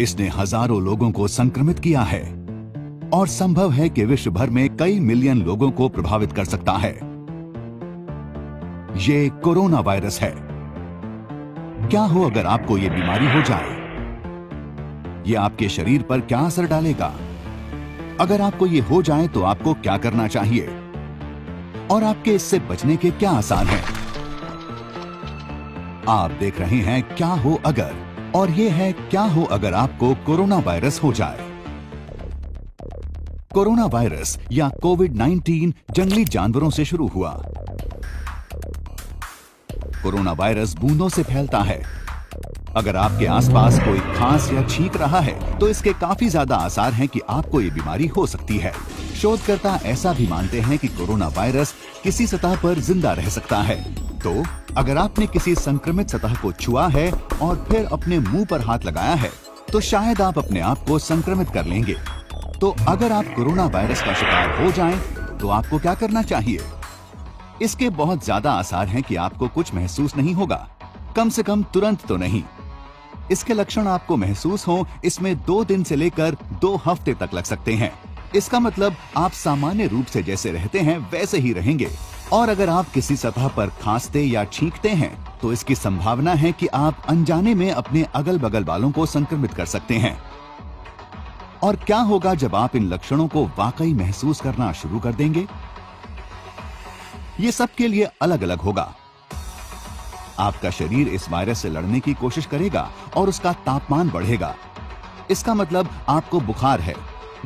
इसने हज़ारों लोगों को संक्रमित किया है। और संभव है कि विश्व भर में कई मिलियन लोगों को प्रभावित कर सकता है। ये कोरोना वायरस है। क्या हो अगर आपको ये बीमारी हो जाए? ये आपके शरीर पर क्या असर डालेगा? अगर आपको ये हो जाए तो आपको क्या करना चाहिए? और आपके इससे बचने के क्या आसान हैं? आप देख रहे हैं क्या हो अगर। और ये है, क्या हो अगर आपको कोरोना वायरस हो जाए? कोरोना वायरस या कोविड 19 जंगली जानवरों से शुरू हुआ। कोरोना वायरस बूंदों से फैलता है। अगर आपके आसपास कोई खांस या छींक रहा है तो इसके काफ़ी ज़्यादा आसार हैं कि आपको ये बीमारी हो सकती है। शोधकर्ता ऐसा भी मानते हैं कि कोरोना वायरस किसी सतह पर ज़िंदा रह सकता है। तो अगर आपने किसी संक्रमित सतह को छुआ है और फिर अपने मुँह पर हाथ लगाया है तो शायद आप अपने आप को संक्रमित कर लेंगे। तो अगर आप कोरोना वायरस का शिकार हो जाएँ, तो आपको क्या करना चाहिए? इसके बहुत ज़्यादा आसार हैं कि आपको कुछ महसूस नहीं होगा। कम से कम तुरंत तो नहीं। इसके लक्षण आपको महसूस हो इसमें दो दिन से लेकर दो हफ़्ते तक लग सकते हैं। इसका मतलब आप सामान्य रूप से जैसे रहते हैं, वैसे ही रहेंगे। और अगर आप किसी सतह पर खांसते या छींकते हैं तो इसकी संभावना है कि आप अनजाने में अपने अगल बगल वालों को संक्रमित कर सकते हैं। और क्या होगा जब आप इन लक्षणों को वाकई महसूस करना शुरू कर देंगे? ये सबके लिए अलग अलग होगा। आपका शरीर इस वायरस से लड़ने की कोशिश करेगा और उसका तापमान बढ़ेगा। इसका मतलब आपको बुखार है।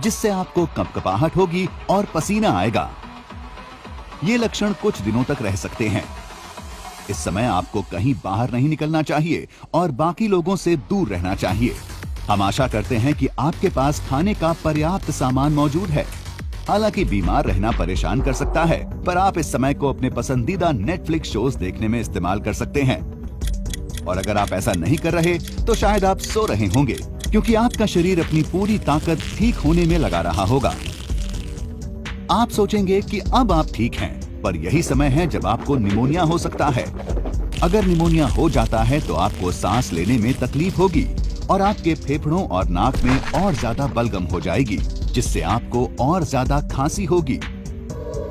जिससे आपको कंपकपाहट होगी और पसीना आएगा। ये लक्षण कुछ दिनों तक रह सकते हैं। इस समय आपको कहीं बाहर नहीं निकलना चाहिए और बाकी लोगों से दूर रहना चाहिए। हम आशा करते हैं कि आपके पास खाने का पर्याप्त सामान मौजूद है। हालाँकि बीमार रहना परेशान कर सकता है, पर आप इस समय को अपने पसंदीदा नेटफ्लिक्स शोज़ देखने में इस्तेमाल कर सकते हैं। और अगर आप ऐसा नहीं कर रहे तो शायद आप सो रहे होंगे। क्योंकि आपका शरीर अपनी पूरी ताकत ठीक होने में लगा रहा होगा। आप सोचेंगे कि अब आप ठीक हैं, पर यही समय है जब आपको निमोनिया हो सकता है। अगर निमोनिया हो जाता है तो आपको सांस लेने में तकलीफ़ होगी और आपके फेफड़ों और नाक में और ज़्यादा बलगम हो जाएगी जिससे आपको और ज़्यादा खांसी होगी।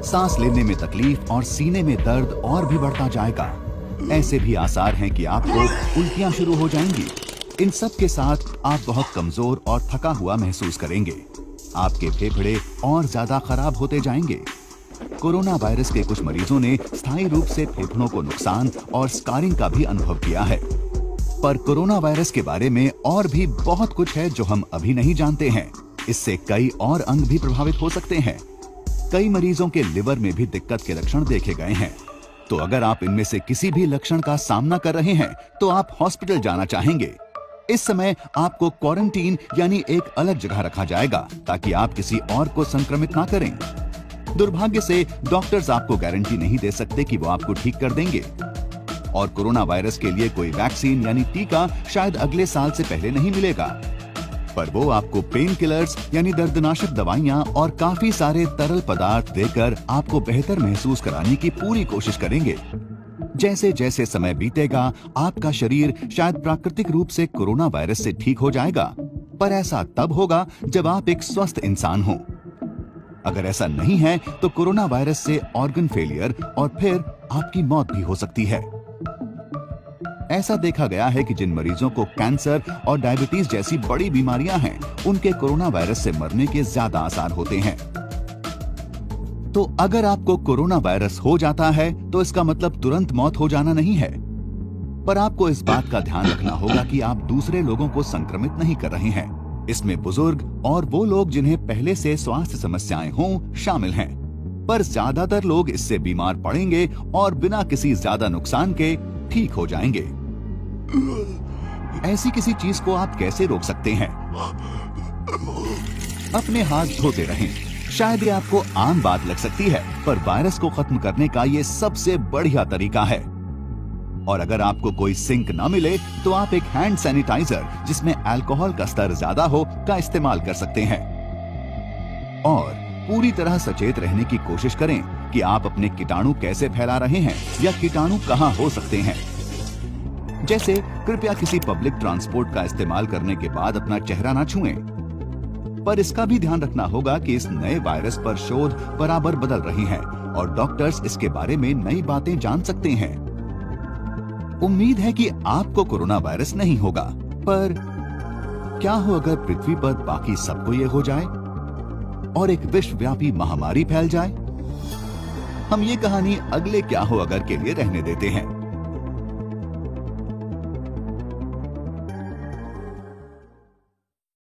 सांस लेने में तकलीफ़ और सीने में दर्द और भी बढ़ता जाएगा। ऐसे भी आसार हैं कि आपको उल्टियाँ शुरू हो जाएँगी। इन सब के साथ आप बहुत कमज़ोर और थका हुआ महसूस करेंगे। आपके फेफड़े और ज़्यादा खराब होते जाएँगे। कोरोना वायरस के कुछ मरीजों ने स्थायी रूप से फेफड़ों को नुकसान और स्कारिंग का भी अनुभव किया है। पर कोरोना वायरस के बारे में और भी बहुत कुछ है जो हम अभी नहीं जानते हैं। इससे कई और अंग भी प्रभावित हो सकते हैं। कई मरीजों के लिवर में भी दिक्कत के लक्षण देखे गए हैं। तो अगर आप इनमें से किसी भी लक्षण का सामना कर रहे हैं तो आप हॉस्पिटल जाना चाहेंगे। इस समय आपको क्वारंटीन यानी एक अलग जगह रखा जाएगा ताकि आप किसी और को संक्रमित ना करें। दुर्भाग्य से डॉक्टर्स आपको गारंटी नहीं दे सकते कि वो आपको ठीक कर देंगे। और कोरोना वायरस के लिए कोई वैक्सीन यानी टीका शायद अगले साल से पहले नहीं मिलेगा। पर वो आपको पेन किलर्स यानी दर्दनाशक दवाइयाँ और काफ़ी सारे तरल पदार्थ देकर आपको बेहतर महसूस कराने की पूरी कोशिश करेंगे। जैसे जैसे समय बीतेगा, आपका शरीर शायद प्राकृतिक रूप से कोरोना वायरस से ठीक हो जाएगा। पर ऐसा तब होगा जब आप एक स्वस्थ इंसान हो। अगर ऐसा नहीं है तो कोरोना वायरस से ऑर्गन फेलियर और फिर आपकी मौत भी हो सकती है। ऐसा देखा गया है कि जिन मरीजों को कैंसर और डायबिटीज़ जैसी बड़ी बीमारियाँ हैं, उनके कोरोना वायरस से मरने के ज़्यादा आसार होते हैं। तो अगर आपको कोरोना वायरस हो जाता है तो इसका मतलब तुरंत मौत हो जाना नहीं है। पर आपको इस बात का ध्यान रखना होगा कि आप दूसरे लोगों को संक्रमित नहीं कर रहे हैं। इसमें बुज़ुर्ग और वो लोग जिन्हें पहले से स्वास्थ्य समस्याएँ हों, शामिल हैं। पर ज़्यादातर लोग इससे बीमार पड़ेंगे और बिना किसी ज़्यादा नुकसान के ठीक हो जाएँगे। ऐसी किसी चीज़ को आप कैसे रोक सकते हैं? अपने हाथ धोते रहें। शायद ये आपको आम बात लग सकती है, पर वायरस को खत्म करने का ये सबसे बढ़िया तरीका है। और अगर आपको कोई सिंक ना मिले तो आप एक हैंड सैनिटाइजर, जिसमें अल्कोहल का स्तर ज़्यादा हो, का इस्तेमाल कर सकते हैं। और पूरी तरह सचेत रहने की कोशिश करें कि आप अपने कीटाणु कैसे फैला रहे हैं, या कीटाणु कहाँ हो सकते हैं। जैसे, कृपया किसी पब्लिक ट्रांसपोर्ट का इस्तेमाल करने के बाद अपना चेहरा ना छुएँ। पर इसका भी ध्यान रखना होगा कि इस नए वायरस पर शोध बराबर बदल रही है और डॉक्टर्स इसके बारे में नई बातें जान सकते हैं। उम्मीद है कि आपको कोरोना वायरस नहीं होगा, पर क्या हो अगर पृथ्वी पर बाकी सबको ये हो जाए और एक विश्वव्यापी महामारी फैल जाए? हम ये कहानी अगले क्या हो अगर के लिए रहने देते हैं।